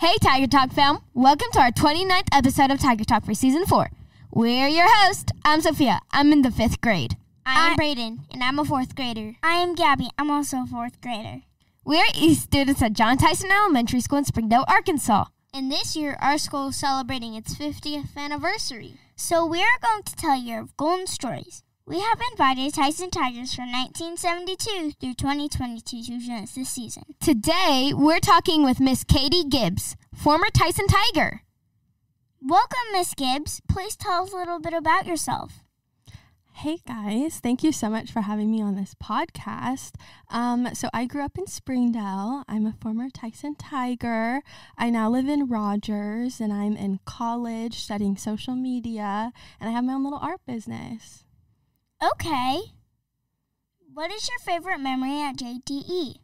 Hey, Tiger Talk fam. Welcome to our 29th episode of Tiger Talk for season four. We're your host. I'm Sophia. I'm in the fifth grade. I am Brayden, and I'm a fourth grader. I am Gabby. I'm also a fourth grader. We're East students at John Tyson Elementary School in Springdale, Arkansas. And this year, our school is celebrating its 50th anniversary. So we are going to tell you of golden stories. We have invited Tyson Tigers from 1972 through 2022 to join us this season. Today, we're talking with Miss Katie Gibbs, former Tyson Tiger. Welcome, Miss Gibbs. Please tell us a little bit about yourself. Hey guys, thank you so much for having me on this podcast. Um, so, I grew up in Springdale. I'm a former Tyson Tiger. I now live in Rogers and I'm in college studying social media, and I have my own little art business. Okay. What is your favorite memory at JTE?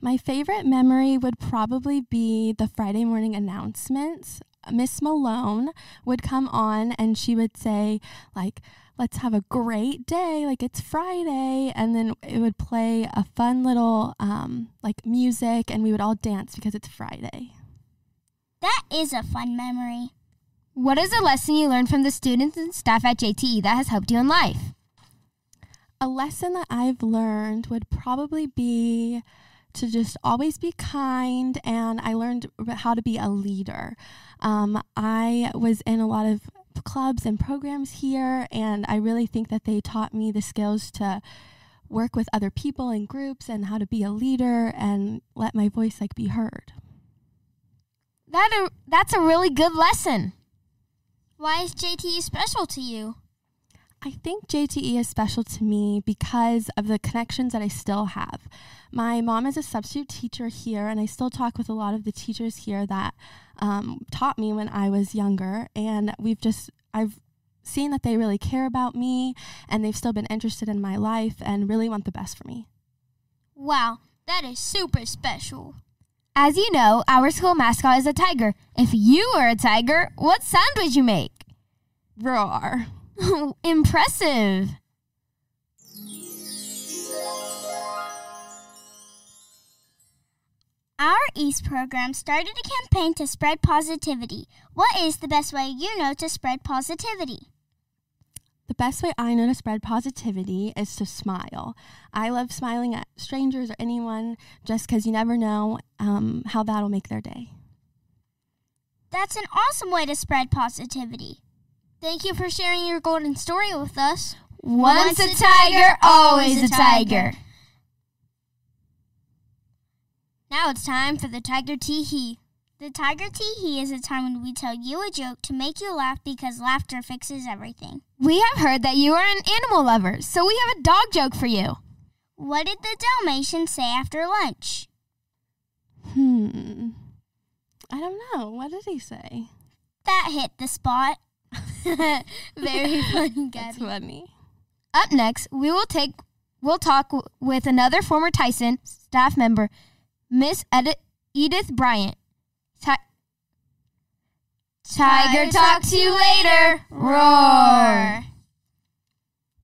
My favorite memory would probably be the Friday morning announcements. Miss Malone would come on and she would say, like, let's have a great day, like it's Friday. And then it would play a fun little, um, like, music, and we would all dance because it's Friday. That is a fun memory. What is a lesson you learned from the students and staff at JTE that has helped you in life? A lesson that I've learned would probably be to just always be kind, and I learned how to be a leader. Um, I was in a lot of clubs and programs here, and I really think that they taught me the skills to work with other people in groups and how to be a leader and let my voice like be heard. That a, that's a really good lesson. Why is JTE special to you? I think JTE is special to me because of the connections that I still have. My mom is a substitute teacher here, and I still talk with a lot of the teachers here that um, taught me when I was younger. And we've just, I've seen that they really care about me and they've still been interested in my life and really want the best for me. Wow, that is super special. As you know, our school mascot is a tiger. If you were a tiger, what sound would you make? Roar. Impressive. Our East program started a campaign to spread positivity. What is the best way you know to spread positivity? The best way I know to spread positivity is to smile. I love smiling at strangers or anyone just because you never know um, how that'll make their day. That's an awesome way to spread positivity. Thank you for sharing your golden story with us. Once a tiger, always a tiger. Now it's time for the Tiger Tee Hee. The Tiger Tee Hee is a time when we tell you a joke to make you laugh because laughter fixes everything. We have heard that you are an animal lover, so we have a dog joke for you. What did the Dalmatian say after lunch? Hmm. I don't know. What did he say? That hit the spot. Very funny, Gabby. That's funny. Up next, we will take we'll talk w- with another former Tyson staff member, Miss Edith, Edith Bryant. Ti- Tiger talk to you later. Roar.